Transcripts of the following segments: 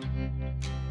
Música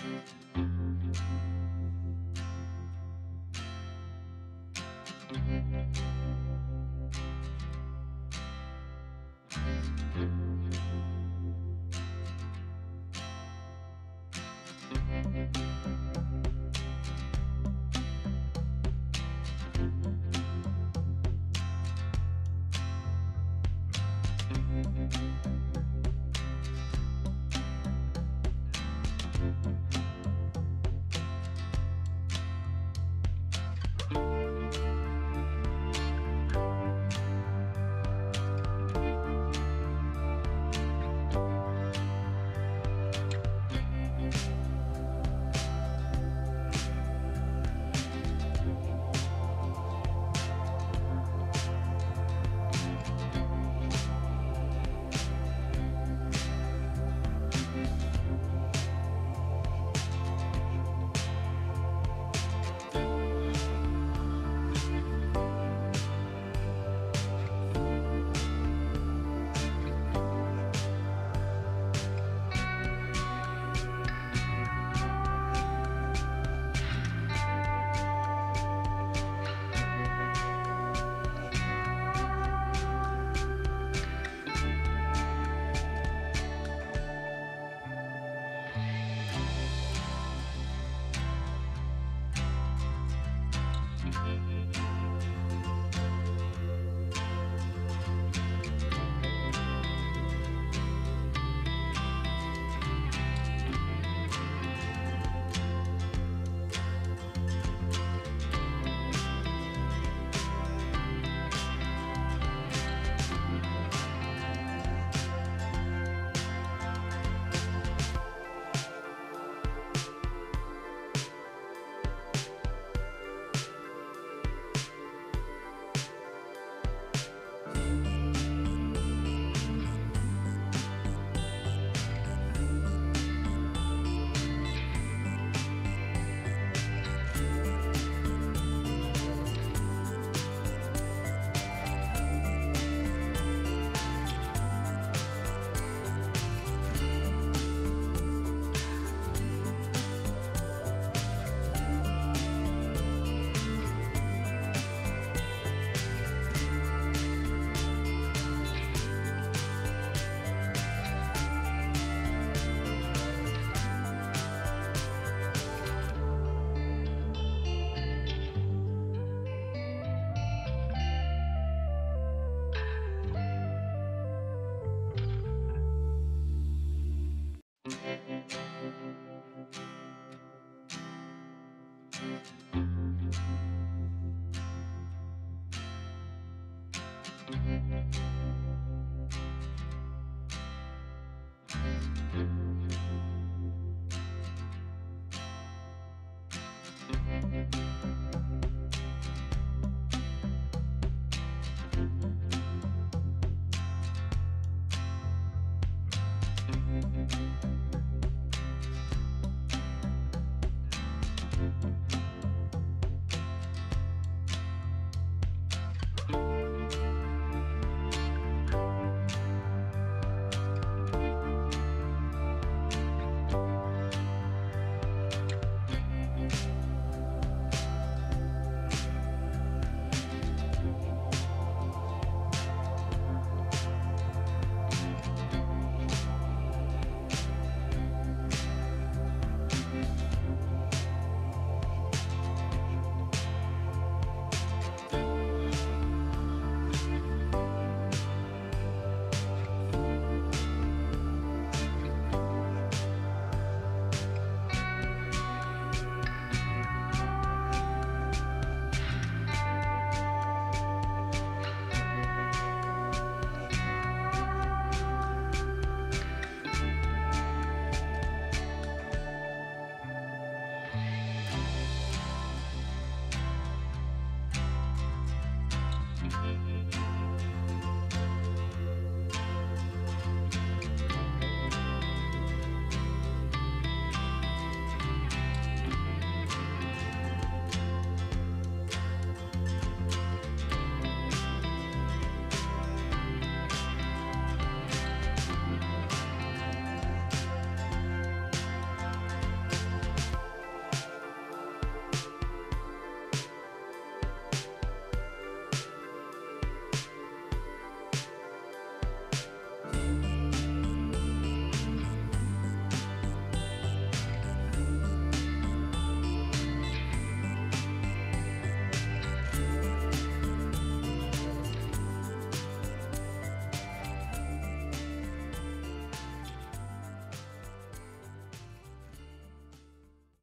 Thank you.